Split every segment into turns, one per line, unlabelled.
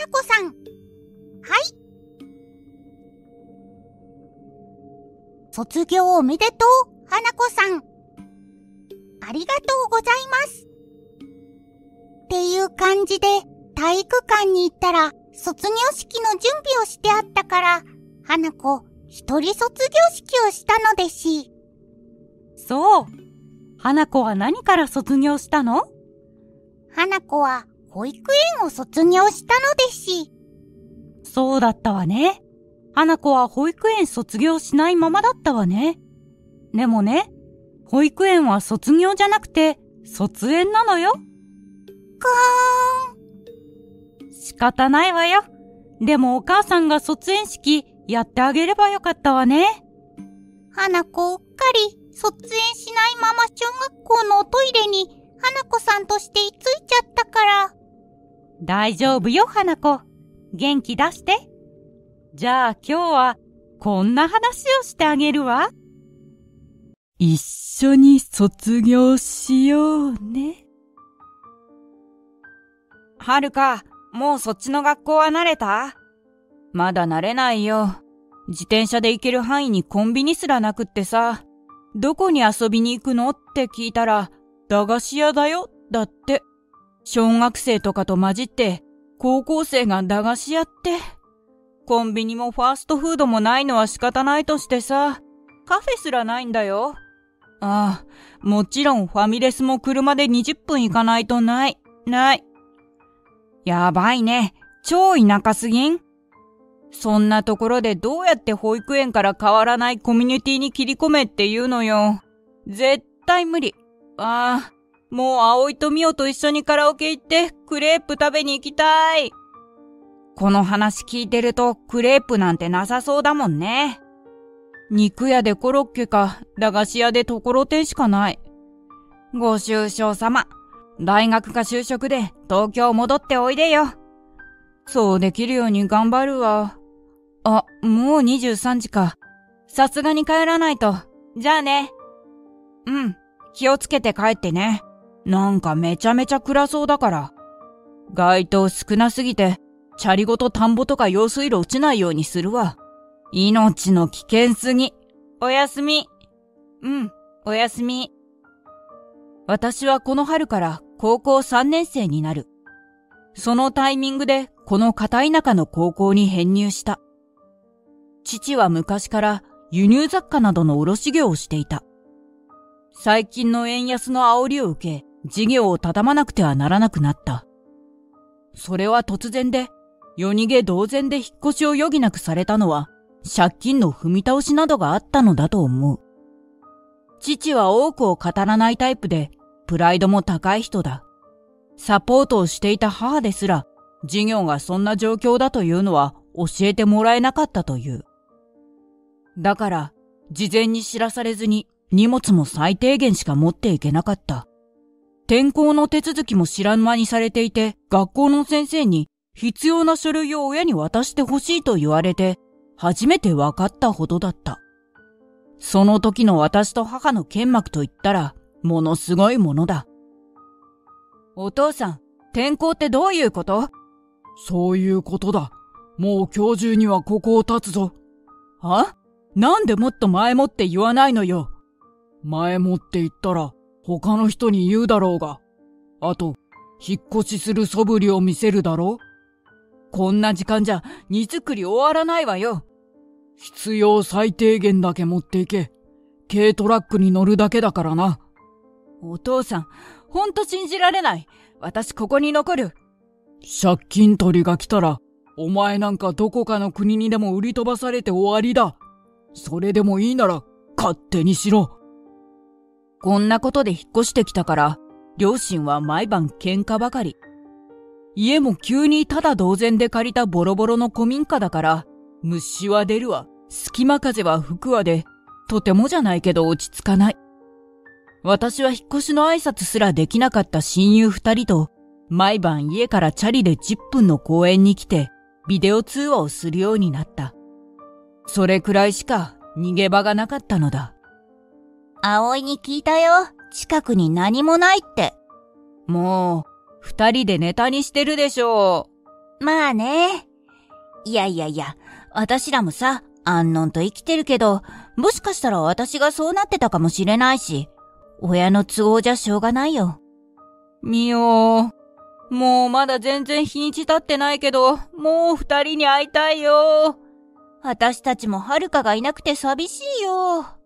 花子さん。はい。卒業おめでとう、花子さん。ありがとうございます。っていう感じで、体育館に行ったら、卒業式の準備をしてあったから、花子、一人卒業式をしたのですし。
そう。花子は何から卒業したの？
花子は保育園を卒業したのですし。
そうだったわね。花子は保育園卒業しないままだったわね。でもね、保育園は卒業じゃなくて、卒園なのよ。か
ーん。
仕方ないわよ。でもお母さんが卒園式やってあげればよかったわね。
花子うっかり卒園しないまま小学校のおトイレに花子さんとして居ついちゃったから。
大丈夫よ、花子。元気出して。じゃあ今日はこんな話をしてあげるわ。一緒に卒業しようね。
はるか、もうそっちの学校は慣れた？まだ慣れないよ。自転車で行ける範囲にコンビニすらなくってさ。どこに遊びに行くの？って聞いたら、駄菓子屋だよ、だって。小学生とかと混じって、高校生が駄菓子屋って。コンビニもファーストフードもないのは仕方ないとしてさ、カフェすらないんだよ。ああ、もちろんファミレスも車で20分行かないとない、ない。やばいね。超田舎すぎん？そんなところでどうやって保育園から変わらないコミュニティに切り込めって言うのよ。絶対無理。ああ、もう葵とミオと一緒にカラオケ行ってクレープ食べに行きたい。この話聞いてるとクレープなんてなさそうだもんね。肉屋でコロッケか、駄菓子屋でところてんしかない。ご愁傷様。大学か就職で東京戻っておいでよ。そうできるように頑張るわ。あ、もう23時か。さすがに帰らないと。じゃあね。うん。気をつけて帰ってね。なんかめちゃめちゃ暗そうだから。街灯少なすぎて、チャリごと田んぼとか用水路落ちないようにするわ。命の危険すぎ。おやすみ。うん、おやすみ。私はこの春から高校3年生になる。そのタイミングでこの片田舎の高校に編入した。父は昔から輸入雑貨などの卸業をしていた。最近の円安の煽りを受け、事業を畳まなくてはならなくなった。それは突然で、夜逃げ同然で引っ越しを余儀なくされたのは、借金の踏み倒しなどがあったのだと思う。父は多くを語らないタイプで、プライドも高い人だ。サポートをしていた母ですら、事業がそんな状況だというのは教えてもらえなかったという。だから、事前に知らされずに荷物も最低限しか持っていけなかった。転校の手続きも知らぬ間にされていて、学校の先生に必要な書類を親に渡してほしいと言われて、初めて分かったほどだった。その時の私と母の剣幕と言ったら、ものすごいものだ。お父さん、転校ってどういうこと？
そういうことだ。もう今日中にはここを立つぞ。
は？なんでもっと前もって言わないのよ。
前もって言ったら他の人に言うだろうが。あと、引っ越しする素振りを見せるだろう
こんな時間じゃ荷造り終わらないわよ。
必要最低限だけ持っていけ。軽トラックに乗るだけだからな。
お父さん、ほんと信じられない。私ここに残る。
借金取りが来たら、お前なんかどこかの国にでも売り飛ばされて終わりだ。それでもいいなら、勝手にしろ。
こんなことで引っ越してきたから、両親は毎晩喧嘩ばかり。家も急にただ同然で借りたボロボロの古民家だから、虫は出るわ、隙間風は吹くわで、とてもじゃないけど落ち着かない。私は引っ越しの挨拶すらできなかった親友二人と、毎晩家からチャリで10分の公園に来て、ビデオ通話をするようになった。それくらいしか逃げ場がなかったのだ。
葵に聞いたよ。近くに何もないって。
もう、二人でネタにしてるでしょう。
まあね。いやいやいや、私らもさ、安穏と生きてるけど、もしかしたら私がそうなってたかもしれないし、親の都合じゃしょうがないよ。
みおもうまだ全然日にち経ってないけど、もう二人に会いたいよ。
私たちもはるかがいなくて寂しいよ。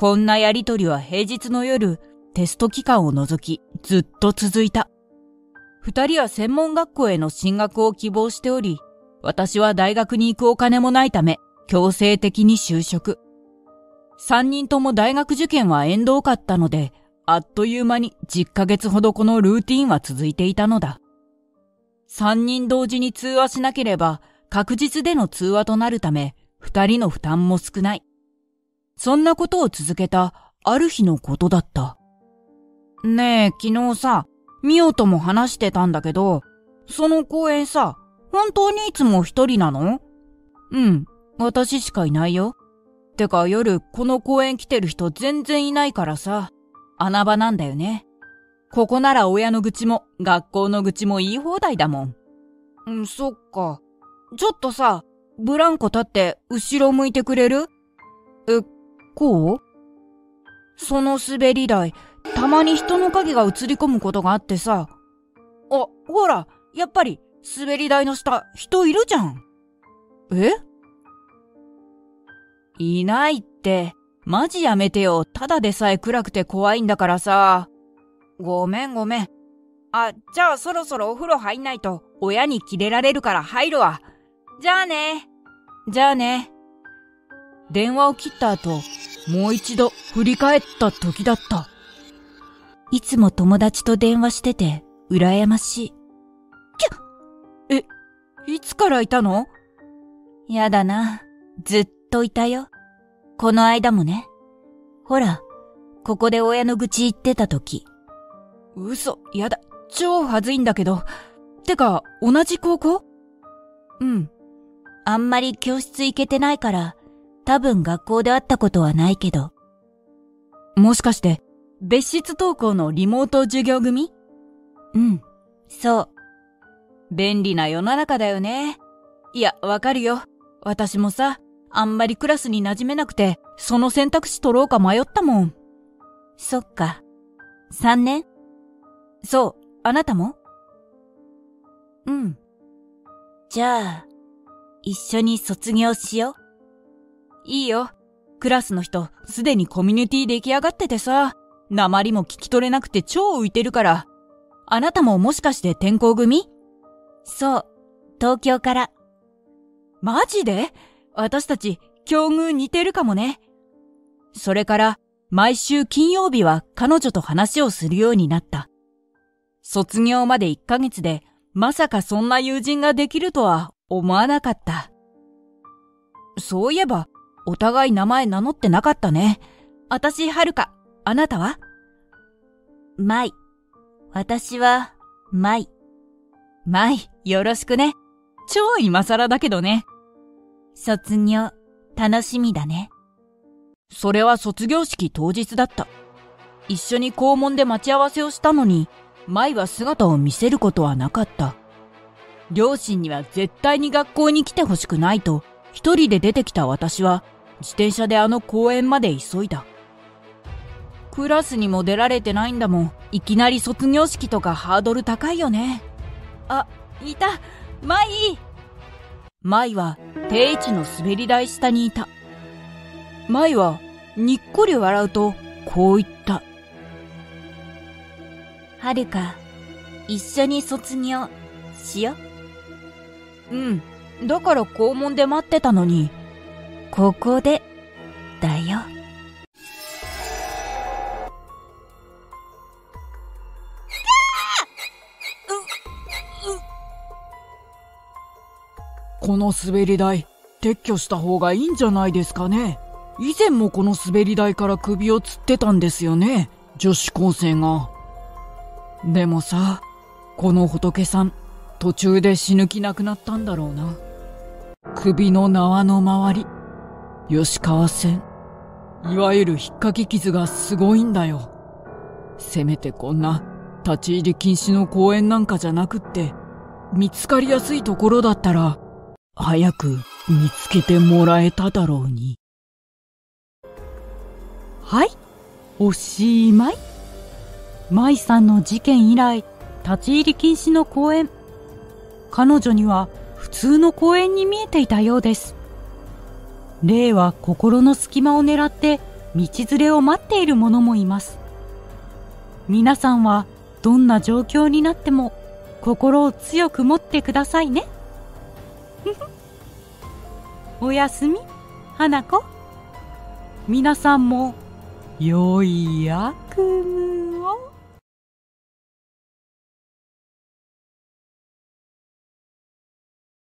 こんなやりとりは平日の夜、テスト期間を除き、ずっと続いた。二人は専門学校への進学を希望しており、私は大学に行くお金もないため、強制的に就職。三人とも大学受験は縁遠かったので、あっという間に10ヶ月ほどこのルーティンは続いていたのだ。三人同時に通話しなければ確実での通話となるため、二人の負担も少ない。そんなことを続けたある日のことだった。ねえ、昨日さ、ミオとも話してたんだけど、その公園さ、本当にいつも一人なの？うん、私しかいないよ。てか夜この公園来てる人全然いないからさ。穴場なんだよね。ここなら親の愚痴も学校の愚痴も言い放題だもん。うん、そっか。ちょっとさ、ブランコ立って後ろ向いてくれる？え、こうその滑り台、たまに人の影が映り込むことがあってさ。あ、ほら、やっぱり滑り台の下人いるじゃん。え？いないって。マジやめてよ。ただでさえ暗くて怖いんだからさ。ごめんごめん。あ、じゃあそろそろお風呂入んないと親にキレられるから入るわ。じゃあね。じゃあね。電話を切った後、もう一度振り返った時だった。
いつも友達と電話してて、羨ましい。き
ゃえ、いつからいたの？
やだな。ずっといたよ。この間もね。ほら、ここで親の愚痴言ってた時。
嘘、やだ。超はずいんだけど。てか、同じ高校？
うん。あんまり教室行けてないから、多分学校で会ったことはないけど。
もしかして、別室登校のリモート授業組？
うん、そう。
便利な世の中だよね。いや、わかるよ。私もさ、あんまりクラスに馴染めなくて、その選択肢取ろうか迷ったもん。
そっか。三年？
そう、あなたも？
うん。じゃあ、一緒に卒業しよう。
いいよ。クラスの人、すでにコミュニティ出来上がっててさ、鉛も聞き取れなくて超浮いてるから。あなたももしかして転校組？
そう、東京から。
マジで？私たち、境遇似てるかもね。それから、毎週金曜日は彼女と話をするようになった。卒業まで1ヶ月で、まさかそんな友人ができるとは思わなかった。そういえば、お互い名前名乗ってなかったね。あたし、はるか。あなたは？
まい。私は、まい。
まい、よろしくね。超今更だけどね。
卒業、楽しみだね。
それは卒業式当日だった。一緒に校門で待ち合わせをしたのに、舞は姿を見せることはなかった。両親には絶対に学校に来てほしくないと、一人で出てきた私は、自転車であの公園まで急いだ。クラスにも出られてないんだもん。いきなり卒業式とかハードル高いよね。あ、いた舞舞は定位置の滑り台下にいた。舞はにっこり笑うとこう言った。
はるか、一緒に卒業しよ
うん。だから校門で待ってたのに。
ここで、だよ。
この滑り台、撤去した方がいいんじゃないですかね。以前もこの滑り台から首を吊ってたんですよね。女子高生が。でもさ、この仏さん、途中で死ぬ気なくなったんだろうな。首の縄の周り、吉川線。いわゆる引っかき傷がすごいんだよ。せめてこんな立ち入り禁止の公園なんかじゃなくって、
見つかりやすいところだったら、早く見つけてもらえただろうに。
はい、おしまい。舞さんの事件以来、立ち入り禁止の公園。彼女には普通の公園に見えていたようです。霊は心の隙間を狙って道連れを待っている者もいます。皆さんはどんな状況になっても心を強く持ってくださいね。おやすみ、花子。皆さんも良い悪夢。